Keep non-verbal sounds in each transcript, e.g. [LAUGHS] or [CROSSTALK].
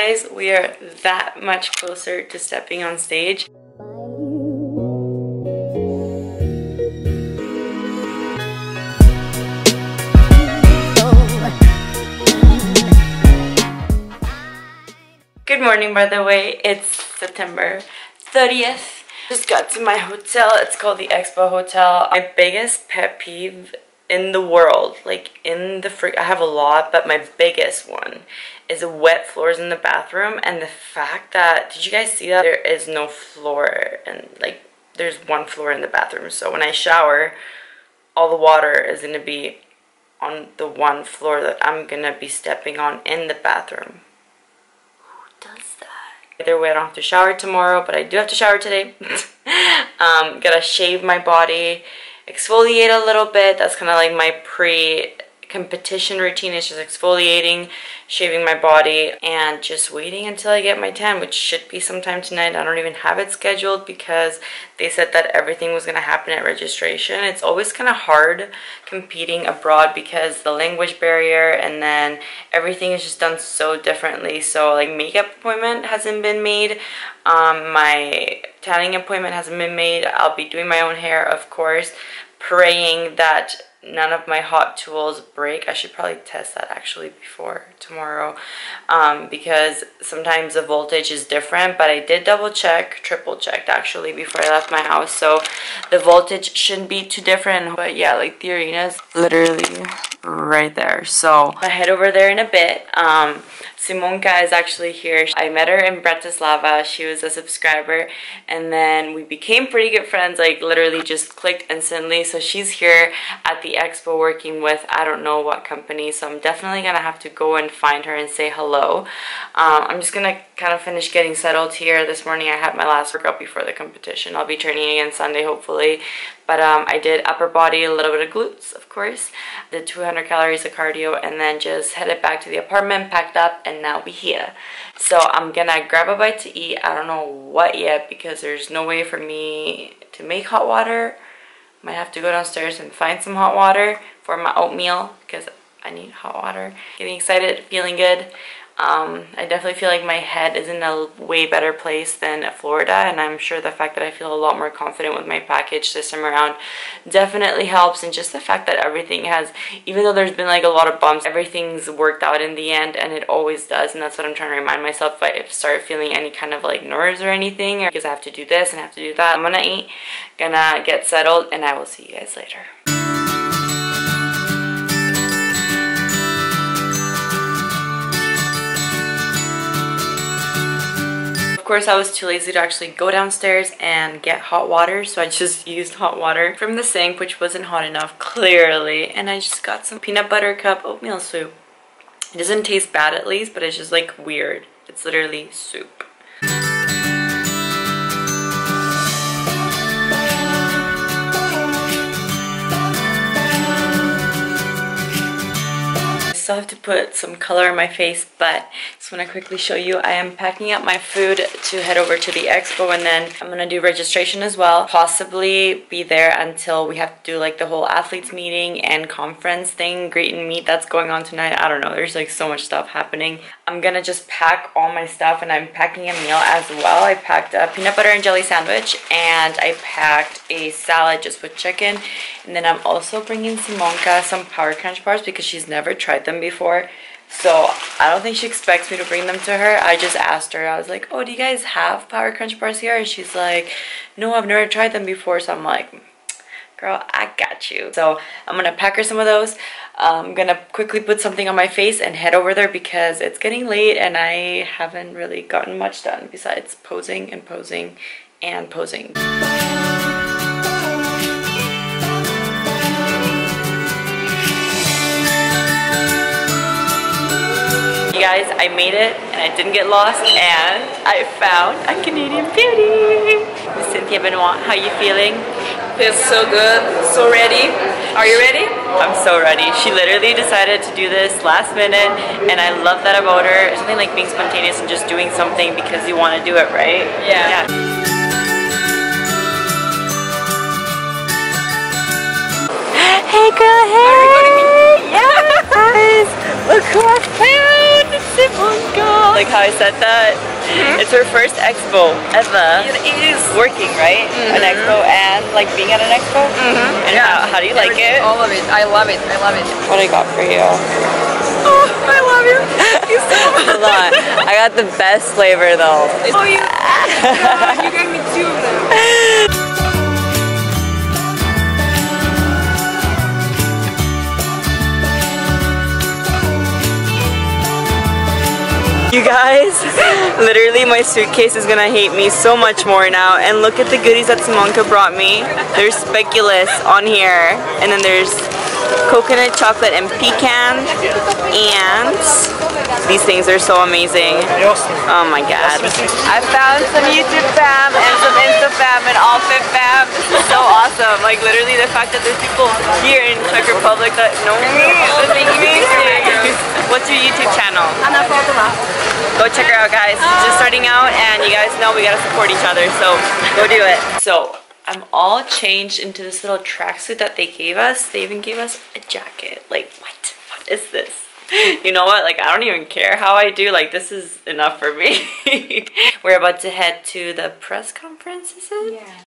guys, we are that much closer to stepping on stage. Good morning, by the way. It's September 30th. Just got to my hotel. It's called the Expo Hotel. My biggest pet peeve in the world, like in the freak, I have a lot, but my biggest one is wet floors in the bathroom and the fact that, did you guys see that? There is no floor and like there's one floor in the bathroom. So when I shower, all the water is going to be on the one floor that I'm going to be stepping on in the bathroom. Who does that? Either way, I don't have to shower tomorrow, but I do have to shower today. [LAUGHS] um, gotta shave my body exfoliate a little bit. That's kind of like my pre competition routine is just exfoliating, shaving my body, and just waiting until I get my tan, which should be sometime tonight. I don't even have it scheduled because they said that everything was going to happen at registration. It's always kind of hard competing abroad because the language barrier and then everything is just done so differently. So like makeup appointment hasn't been made. Um, my tanning appointment hasn't been made. I'll be doing my own hair, of course, praying that none of my hot tools break. I should probably test that actually before tomorrow um, because sometimes the voltage is different but I did double check, triple checked actually before I left my house so the voltage shouldn't be too different but yeah like the arena's literally right there so I head over there in a bit. Um, Simonka is actually here. I met her in Bratislava. She was a subscriber. And then we became pretty good friends like literally just clicked instantly. So she's here at the expo working with I don't know what company. So I'm definitely gonna have to go and find her and say hello. Um, I'm just gonna kind of finish getting settled here. This morning I had my last workout before the competition. I'll be training again Sunday hopefully. But um, I did upper body a little bit of glutes of course did 200 calories of cardio and then just headed back to the apartment packed up and now we're here so I'm gonna grab a bite to eat I don't know what yet because there's no way for me to make hot water might have to go downstairs and find some hot water for my oatmeal because I need hot water. Getting excited, feeling good. Um, I definitely feel like my head is in a way better place than Florida and I'm sure the fact that I feel a lot more confident with my package this time around definitely helps and just the fact that everything has, even though there's been like a lot of bumps, everything's worked out in the end and it always does and that's what I'm trying to remind myself if I start feeling any kind of like nerves or anything because I have to do this and I have to do that. I'm gonna eat, gonna get settled and I will see you guys later. Course I was too lazy to actually go downstairs and get hot water so I just [LAUGHS] used hot water from the sink which wasn't hot enough clearly and I just got some peanut butter cup oatmeal soup. It doesn't taste bad at least but it's just like weird. It's literally soup. Still have to put some color on my face, but just want to quickly show you. I am packing up my food to head over to the expo and then I'm going to do registration as well. Possibly be there until we have to do like the whole athletes meeting and conference thing, greet and meet that's going on tonight. I don't know. There's like so much stuff happening. I'm going to just pack all my stuff and I'm packing a meal as well. I packed a peanut butter and jelly sandwich and I packed a salad just with chicken. And then I'm also bringing Simonka some Power Crunch bars because she's never tried them before. So I don't think she expects me to bring them to her. I just asked her. I was like, oh, do you guys have Power Crunch bars here? And she's like, no, I've never tried them before. So I'm like, girl, I got you. So I'm going to pack her some of those. I'm going to quickly put something on my face and head over there because it's getting late and I haven't really gotten much done besides posing and posing and posing. Guys, I made it and I didn't get lost and I found a Canadian beauty. Cynthia Benoit, how you feeling? Feels so good, so ready. Are you ready? I'm so ready. She literally decided to do this last minute and I love that about her. Something like being spontaneous and just doing something because you want to do it, right? yeah. yeah. Hey girl, hey! Yes! Look who I found! Simonka! Like how I I said that? Mm-hmm. It's her first expo ever. It is. Working, right? An expo and like being at an expo? Mm-hmm. And how, how do you like it? All of it. I love it. I love it. What I got for you? Oh, I love you. You [LAUGHS] so Hold on. I got the best flavor though. Oh, you. [LAUGHS] God, you gave me two of them. [LAUGHS] [LAUGHS] You guys, literally my suitcase is gonna hate me so much more now. And look at the goodies that Simonka brought me. There's speculoos on here. And then there's coconut chocolate and pecan. And these things are so amazing. Oh my god. I found some YouTube fam and some Insta fam and all fit fam. This is so awesome. Like literally the fact that there's people here in Czech Republic that know me is amazing. What's your YouTube channel? Anna Fatima. Go check her out, guys. Just starting out, and you guys know we gotta support each other, so go do it. So I'm all changed into this little tracksuit that they gave us. They even gave us a jacket. Like, what? What is this? [LAUGHS] You know what? Like, I don't even care how I do. Like, this is enough for me. [LAUGHS] We're about to head to the press conference, is it? Yeah.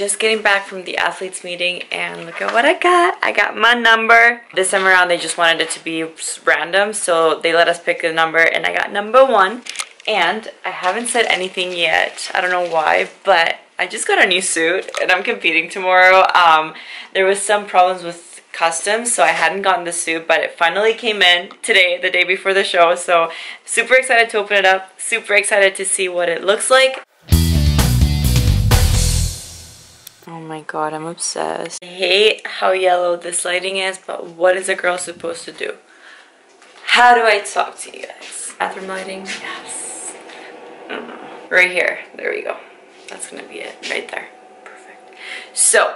Just getting back from the athletes meeting and look at what I got. I got my number. This time around they just wanted it to be random so they let us pick a number and I got number one. And I haven't said anything yet. I don't know why, but I just got a new suit and I'm competing tomorrow. Um, there was some problems with customs so I hadn't gotten the suit but it finally came in today the day before the show so super excited to open it up super excited to see what it looks like Oh my god, I'm obsessed. I hate how yellow this lighting is, but what is a girl supposed to do? How do I talk to you guys? Bathroom lighting? Yes. Mm, Right here. There we go. That's gonna be it. Right there. Perfect. So,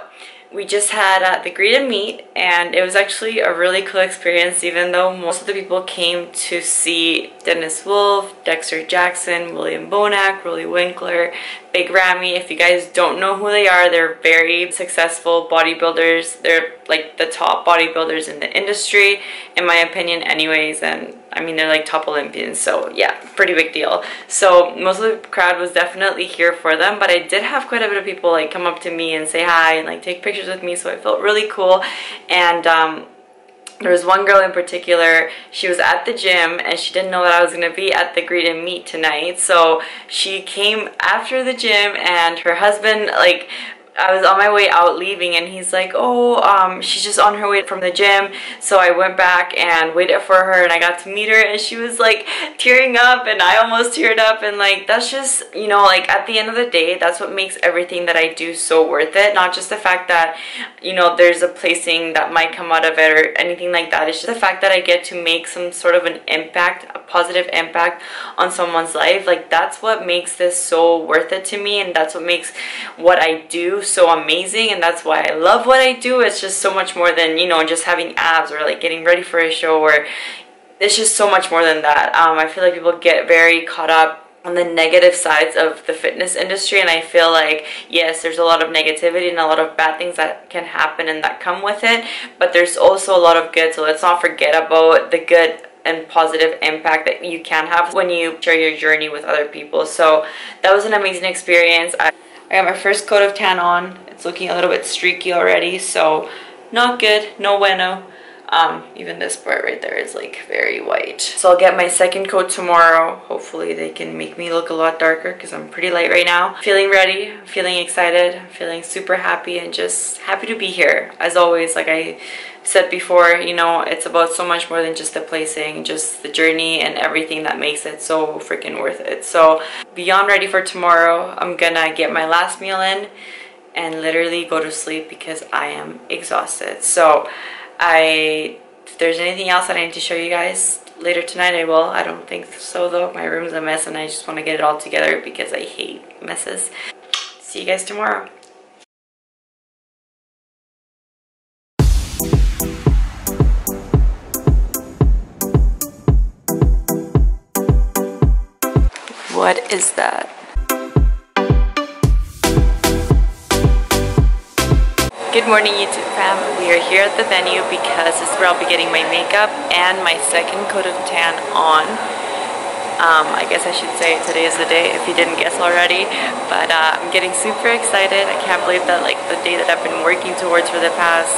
we just had uh, the greet and meet, and it was actually a really cool experience, even though most of the people came to see Dennis Wolf, Dexter Jackson, William Bonac, Roelly Winklaar, Big Ramy. If you guys don't know who they are, they're very successful bodybuilders. They're like the top bodybuilders in the industry, in my opinion, anyways. And I mean, they're like top Olympians, so yeah, pretty big deal. So most of the crowd was definitely here for them, but I did have quite a bit of people like come up to me and say hi and like take pictures with me, so I felt really cool. And um, there was one girl in particular, she was at the gym and she didn't know that I was going to be at the greet and meet tonight. So she came after the gym and her husband, like, I was on my way out leaving and he's like, oh, um, she's just on her way from the gym. So I went back and waited for her and I got to meet her and she was like tearing up and I almost teared up and like that's just, you know, like at the end of the day, that's what makes everything that I do so worth it. Not just the fact that, you know, there's a placing that might come out of it or anything like that. It's just the fact that I get to make some sort of an impact, a positive impact on someone's life. Like that's what makes this so worth it to me and that's what makes what I do so amazing and that's why I love what I do. It's just so much more than, you know, just having abs or like getting ready for a show or it's just so much more than that. Um, I feel like people get very caught up on the negative sides of the fitness industry and I feel like yes there's a lot of negativity and a lot of bad things that can happen and that come with it but there's also a lot of good so let's not forget about the good and positive impact that you can have when you share your journey with other people so that was an amazing experience I I got my first coat of tan on. It's looking a little bit streaky already, so not good, no bueno. Um, even this part right there is like very white. So I'll get my second coat tomorrow. Hopefully they can make me look a lot darker because I'm pretty light right now. Feeling ready, feeling excited, feeling super happy and just happy to be here. As always, like I said before, you know, it's about so much more than just the placing, just the journey and everything that makes it so freaking worth it. So beyond ready for tomorrow, I'm gonna get my last meal in and literally go to sleep because I am exhausted. So I, if there's anything else that I need to show you guys, later tonight I will. I don't think so though. My room's a mess and I just want to get it all together because I hate messes. See you guys tomorrow. What is that? Good morning YouTube fam. We are here at the venue because this is where I'll be getting my makeup and my second coat of tan on. Um, I guess I should say today is the day if you didn't guess already. But uh, I'm getting super excited. I can't believe that like the day that I've been working towards for the past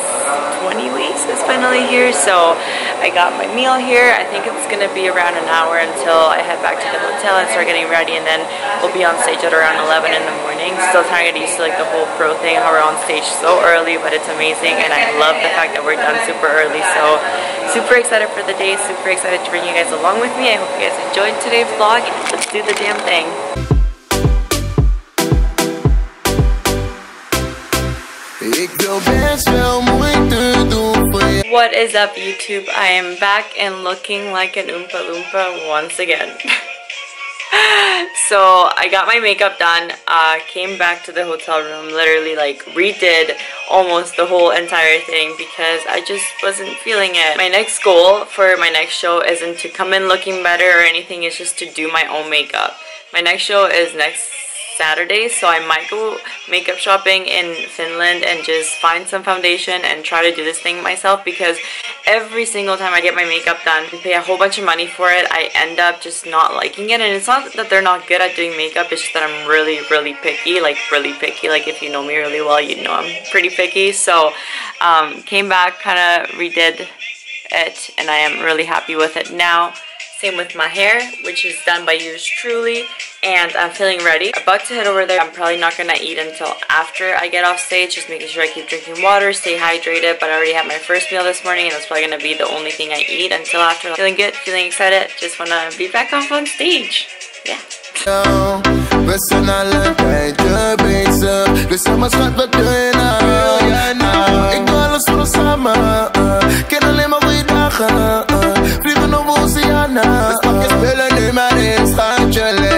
20 weeks is finally here. So I got my meal here. I think it's going to be around an hour until I head back to the hotel and start getting ready. And then we'll be on stage at around 11 in the morning. Still trying to get used to like the whole pro thing, how we're on stage so early, but it's amazing. And I love the fact that we're done super early. So super excited for the day. Super excited to bring you guys along with me. I hope you guys enjoyed today's vlog. Let's do the damn thing. What is up YouTube? I am back and looking like an Oompa Loompa once again. [LAUGHS] [LAUGHS] so I got my makeup done, uh, came back to the hotel room, literally like redid almost the whole entire thing because I just wasn't feeling it. My next goal for my next show isn't to come in looking better or anything, it's just to do my own makeup. My next show is next Saturday, so I might go makeup shopping in Finland and just find some foundation and try to do this thing myself because every single time I get my makeup done, I pay a whole bunch of money for it, I end up just not liking it. And it's not that they're not good at doing makeup, it's just that I'm really, really picky, like really picky. Like if you know me really well, you know I'm pretty picky. So um, came back, kind of redid it, and I am really happy with it now. Same with my hair, which is done by yours truly. And I'm feeling ready. About to head over there. I'm probably not going to eat until after I get off stage. Just making sure I keep drinking water, stay hydrated. But I already had my first meal this morning. And that's probably going to be the only thing I eat until after. Feeling good, feeling excited. Just want to be back off on stage. Yeah. Zeg maar schat, je nou Ik doe alles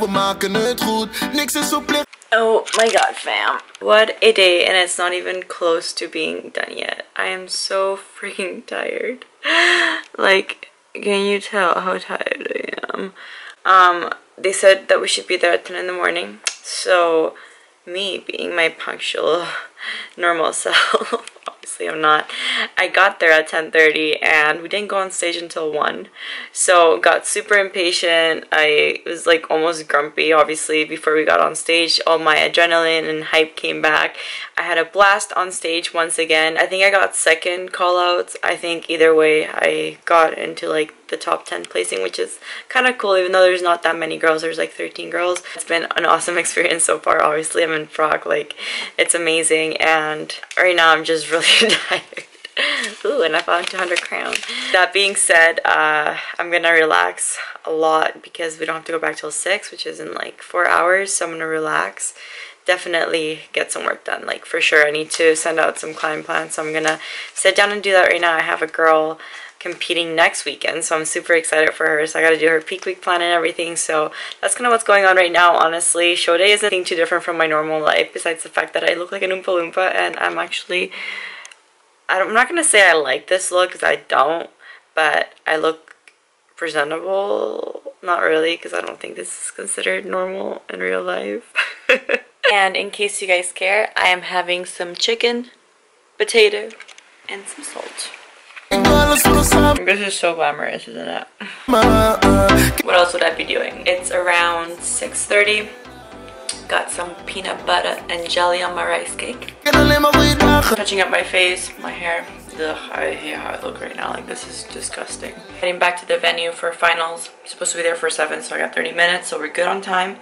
we maken het goed. Niks is zo. Oh my god, fam. What a day, and it's not even close to being done yet. I am so freaking tired. [GASPS] like, can you tell how tired I am? Um, they said that we should be there at 10 in the morning. So, me being my punctual, [LAUGHS] normal [LAUGHS] self, obviously I'm not. I got there at 10.30 and we didn't go on stage until 1. So got super impatient. I was like almost grumpy obviously before we got on stage. All my adrenaline and hype came back. I had a blast on stage once again. I think I got second call outs. I think either way I got into like the top 10 placing which is kind of cool even though there's not that many girls there's like 13 girls it's been an awesome [LAUGHS] experience so far obviously I'm in Prague like it's amazing and right now I'm just really [LAUGHS] tired [LAUGHS] Ooh, and I found 200 crown. That being said, uh, I'm gonna relax a lot because we don't have to go back till 6, which is in like 4 hours, so I'm gonna relax. Definitely get some work done, like for sure. I need to send out some client plans, so I'm gonna sit down and do that right now. I have a girl competing next weekend so I'm super excited for her so I got to do her peak week plan and everything so that's kind of what's going on right now honestly show day isn't too different from my normal life besides the fact that I look like an Oompa Loompa and I'm actually I'm not gonna say I like this look because I don't but I look presentable not really because I don't think this is considered normal in real life [LAUGHS] and in case you guys care I am having some chicken potato and some salt this is so glamorous, isn't it? What else would I be doing? It's around 6.30. got some peanut butter and jelly on my rice cake. Touching up my face, my hair. Ugh, I hate how I look right now. Like, this is disgusting. Heading back to the venue for finals. I'm supposed to be there for 7, so I got 30 minutes, so we're good on time.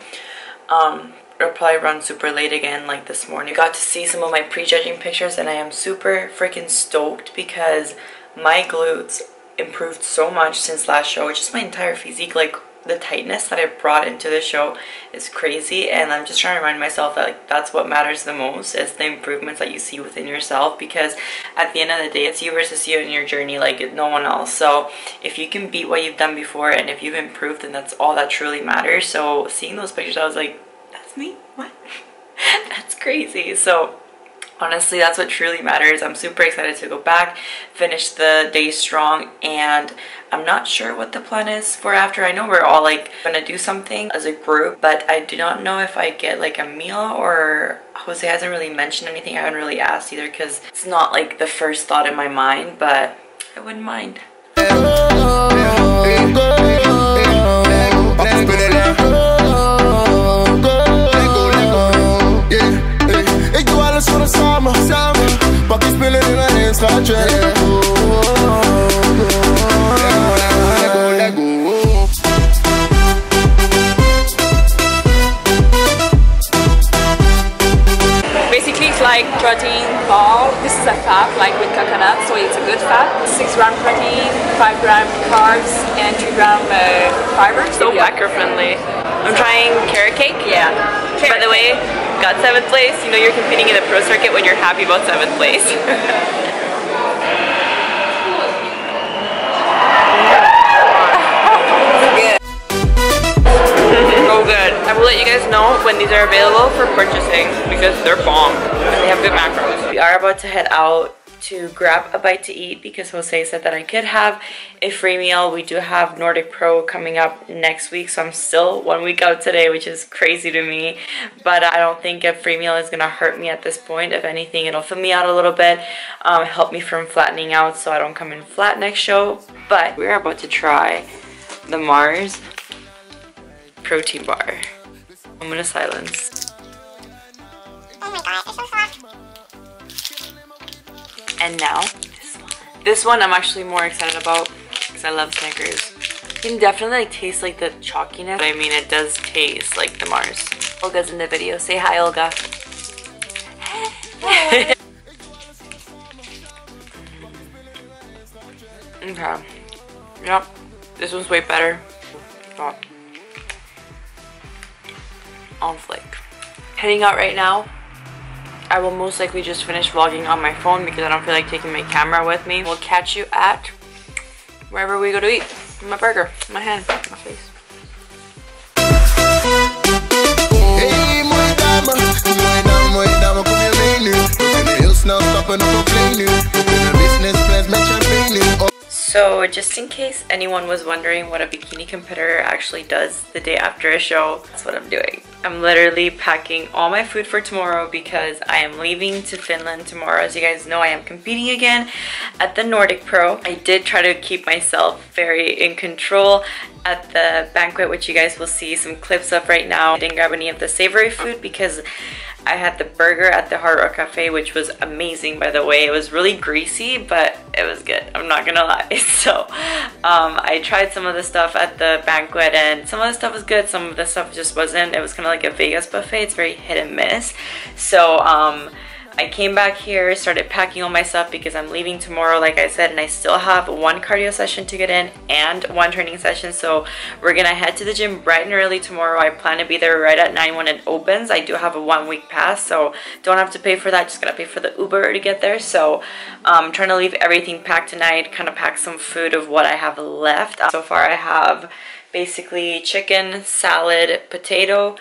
Um, I'll probably run super late again like this morning. Got to see some of my prejudging pictures and I am super freaking stoked because my glutes improved so much since last show. Just my entire physique, like the tightness that I brought into the show is crazy and I'm just trying to remind myself that like that's what matters the most is the improvements that you see within yourself because at the end of the day it's you versus you in your journey like no one else. So if you can beat what you've done before and if you've improved then that's all that truly matters. So seeing those pictures I was like that's me? What? [LAUGHS] That's crazy. So honestly that's what truly matters. I'm super excited to go back finish the day strong and i'm not sure what the plan is for after i know we're all like gonna do something as a group but i do not know if i get like a meal or jose hasn't really mentioned anything i haven't really asked either because it's not like the first thought in my mind but i wouldn't mind like protein ball. This is a fat, like with coconut, so it's a good fat. 6 gram protein, 5 gram carbs, and 2 gram uh, fiber. so macro friendly i'm trying carrot cake Yeah. by the way got seventh place you know you're competing in the pro circuit when you're happy about seventh place [LAUGHS] let you guys know when these are available for purchasing because they're bomb and they have good macros. We are about to head out to grab a bite to eat because Jose said that I could have a free meal. We do have Nordic Pro coming up next week, so I'm still one week out today, which is crazy to me. But I don't think a free meal is gonna hurt me at this point. If anything, it'll fill me out a little bit, um, help me from flattening out so I don't come in flat next show. But we're about to try the Mars protein bar. I'm gonna silence. Oh my god, it's so soft. And now, this one. This one I'm actually more excited about because I love Snickers. You can definitely like, taste like the chalkiness. I mean, it does taste like the Mars. Olga's in the video. Say hi, Olga. [LAUGHS] okay. Yep. This one's way better. Stop. On flick. Heading out right now. I will most likely just finish vlogging on my phone because I don't feel like taking my camera with me. We'll catch you at wherever we go to eat. My burger, my hand, my face. So, just in case anyone was wondering what a bikini competitor actually does the day after a show, that's what I'm doing. I'm literally packing all my food for tomorrow because I am leaving to Finland tomorrow. As you guys know, I am competing again at the Nordic Pro. I did try to keep myself very in control at the banquet, which you guys will see some clips of right now. I didn't grab any of the savory food because I had the burger at the Hard Rock Cafe, which was amazing, by the way. It was really greasy, but it was good. I'm not gonna lie. [LAUGHS] So, um, I tried some of the stuff at the banquet, and some of the stuff was good. Some of the stuff just wasn't. It was kind of like a Vegas buffet. It's very hit and miss. So, um, I came back here, started packing all my stuff because I'm leaving tomorrow, like I said, and I still have one cardio session to get in and one training session. So we're gonna head to the gym bright and early tomorrow. I plan to be there right at 9 when it opens. I do have a one week pass, so don't have to pay for that. Just gotta pay for the Uber to get there. So um, I'm trying to leave everything packed tonight, kind of pack some food of what I have left. So far I have basically chicken, salad, potato,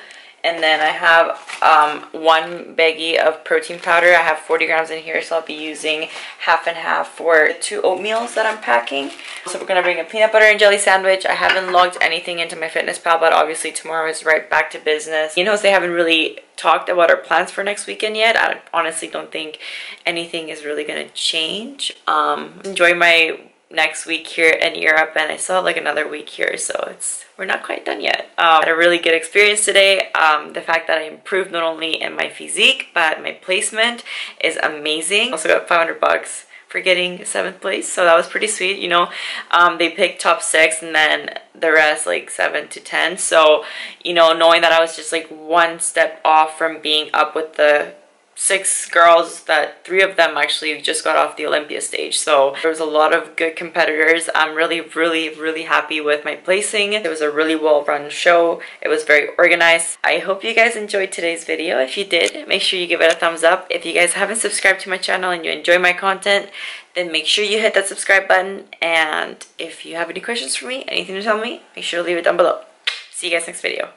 and then I have um, one baggie of protein powder. I have 40 grams in here, so I'll be using half and half for two oatmeals that I'm packing. So we're gonna bring a peanut butter and jelly sandwich. I haven't logged anything into my fitness pal, but obviously tomorrow is right back to business. You know, they haven't really talked about our plans for next weekend yet. I honestly don't think anything is really gonna change. Um, enjoy my next week here in Europe and I still have like another week here so it's we're not quite done yet. Um, had a really good experience today. Um, the fact that I improved not only in my physique but my placement is amazing. Also got 500 bucks for getting seventh place so that was pretty sweet you know um, they picked top six and then the rest like seven to ten so you know knowing that I was just like one step off from being up with the six girls that three of them actually just got off the Olympia stage. So there was a lot of good competitors. I'm really, really, really happy with my placing. It was a really well run show. It was very organized. I hope you guys enjoyed today's video. If you did, make sure you give it a thumbs up. If you guys haven't subscribed to my channel and you enjoy my content, then make sure you hit that subscribe button. And if you have any questions for me, anything to tell me, make sure to leave it down below. See you guys next video.